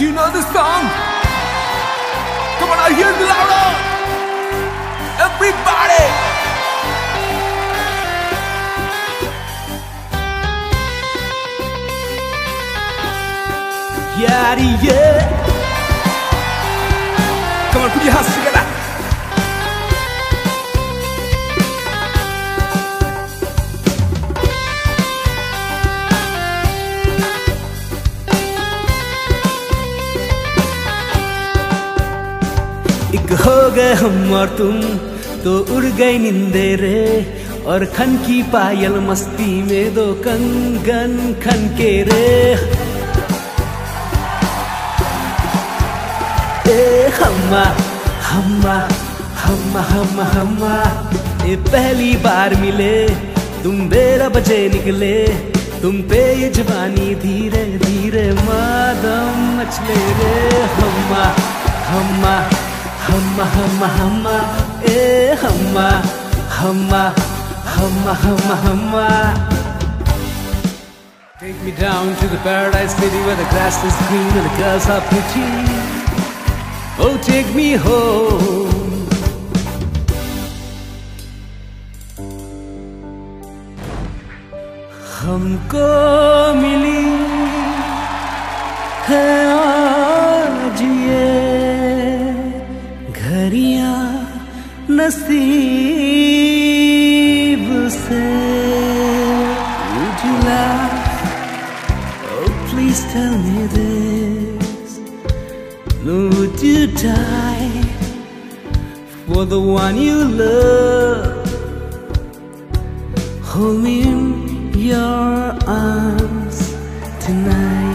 Do you know this song? Come on, I hear it louder! Everybody! Yaddy, yeah! Come on, put your hands together! एक हो गए हम और तुम तो उड़ गई निंदे रे और खन की पायल मस्ती में दो कंगन खन के रे। ए हम्मा हम्मा हम्मा हम्मा हम्मा, ये पहली बार मिले। तुम बेरा बजे निकले, तुम पे ये जवानी धीरे धीरे मादम मचले रे हम्मा हम्मा हम्मा हम्मा हम्मा ए हम्मा हम्मा हम्मा हम्मा हम्मा Take me down to the paradise city where the grass is green and the girls are pretty. Oh, take me home. हमको मिली है घड़िया नसीब से उजला Oh, please tell me this. No, would you die for the one you love? Hold me in your arms tonight.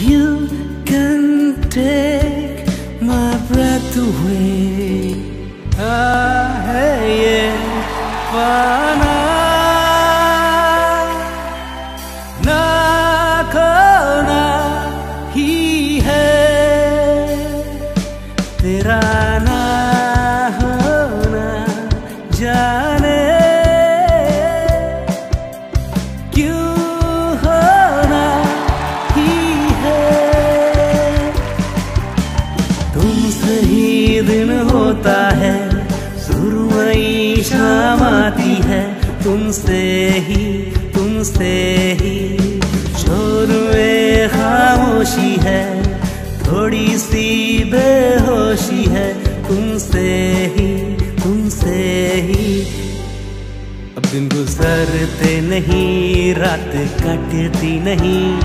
You can take my breath away. Ah, hey, yeah, na kona hi hai, tera. सुरमई शाम आती है। तुमसे ही तुमसे ही। शोर में खामोशी है। थोड़ी सी बेहोशी है। तुमसे ही तुमसे ही। अब दिन गुजरते नहीं, रात कटती नहीं।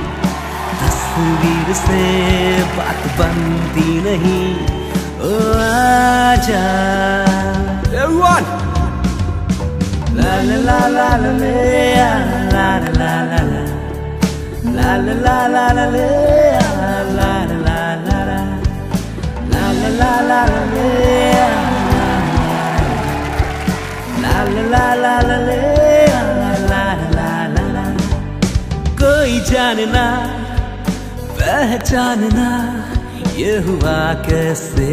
तस्वीर से बात बनती नहीं। ओ आजा। कोई जानना पहचानना ये हुआ कैसे?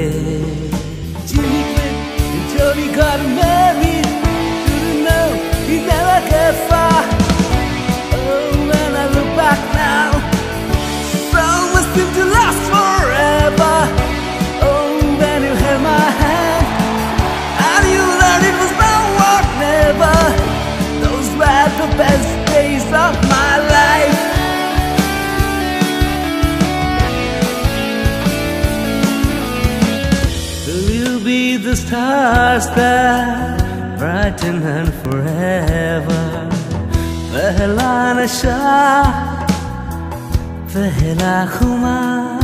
जीवित जो भी घर में the oh, last forever. Oh, when you have my hand Are you ready for the walk never. Those bad the best days of my life. We'll be the stars that brighten and forever? पहला नशा पहला खुमार